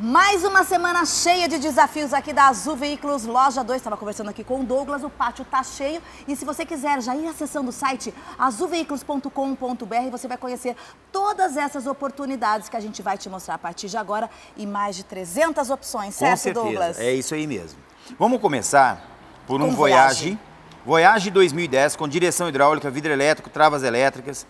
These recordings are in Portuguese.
Mais uma semana cheia de desafios aqui da Azul Veículos Loja 2. Estava conversando aqui com o Douglas, o pátio tá cheio. E se você quiser já ir acessando o site azulveículos.com.br, você vai conhecer todas essas oportunidades que a gente vai te mostrar a partir de agora e mais de 300 opções, Com certo, certeza, Douglas? é isso aí mesmo. Vamos começar por um Com Voyage. Voyage 2010 com direção hidráulica, vidro elétrico, travas elétricas.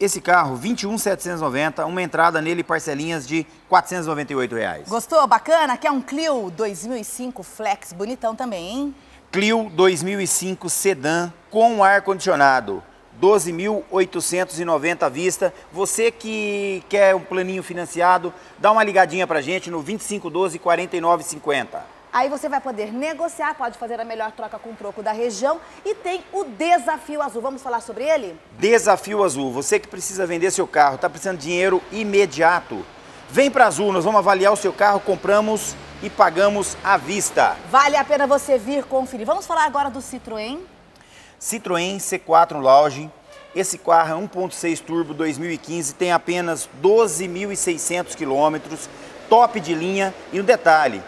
Esse carro, 21.790, uma entrada nele parcelinhas de 498 reais. Gostou? Bacana? Quer um Clio 2005 Flex bonitão também, hein? Clio 2005 Sedan com ar-condicionado. 12.890 à vista. Você que quer um planinho financiado, dá uma ligadinha pra gente no 2512 4950. Aí você vai poder negociar, pode fazer a melhor troca com troco da região e tem o Desafio Azul. Vamos falar sobre ele? Desafio Azul. Você que precisa vender seu carro, está precisando de dinheiro imediato. Vem para Azul, nós vamos avaliar o seu carro, compramos e pagamos à vista. Vale a pena você vir conferir. Vamos falar agora do Citroën. Citroën C4 Lounge. Esse carro é 1.6 turbo 2015, tem apenas 12.600 quilômetros, top de linha e um detalhe,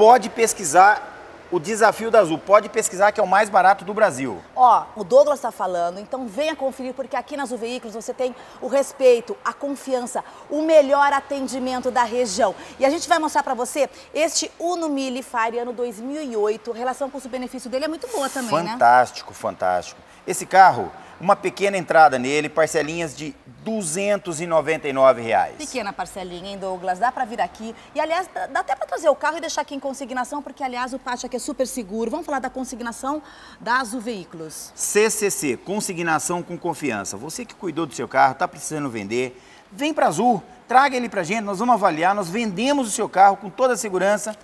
pode pesquisar o desafio da Azul, pode pesquisar que é o mais barato do Brasil. Ó, o Douglas está falando, então venha conferir, porque aqui na Azul Veículos você tem o respeito, a confiança, o melhor atendimento da região. E a gente vai mostrar para você este Uno Mille Fire ano 2008. A relação custo-benefício dele é muito boa também, né? fantástico, fantástico. Esse carro, uma pequena entrada nele, parcelinhas de 299 reais. Pequena parcelinha, hein, Douglas? Dá pra vir aqui. E, aliás, dá até pra trazer o carro e deixar aqui em consignação, porque, aliás, o pátio aqui é super seguro. Vamos falar da consignação da Azul Veículos. CCC, consignação com confiança. Você que cuidou do seu carro, está precisando vender, vem para Azul, traga ele para gente, nós vamos avaliar, nós vendemos o seu carro com toda a segurança.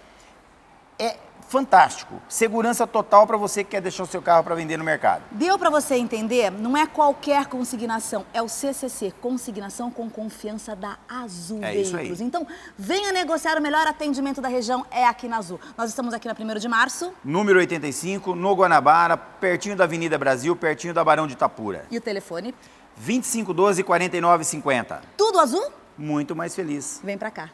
É fantástico. Segurança total para você que quer deixar o seu carro para vender no mercado. Deu pra você entender? Não é qualquer consignação, é o CCC, consignação com confiança da Azul É isso Veículos. aí. Então, venha negociar o melhor atendimento da região, é aqui na Azul. Nós estamos aqui na 1 de março Número 85, no Guanabara, pertinho da Avenida Brasil, pertinho da Barão de Itapura. e o telefone. 2512 4950. Tudo azul? Muito mais feliz. Vem pra cá.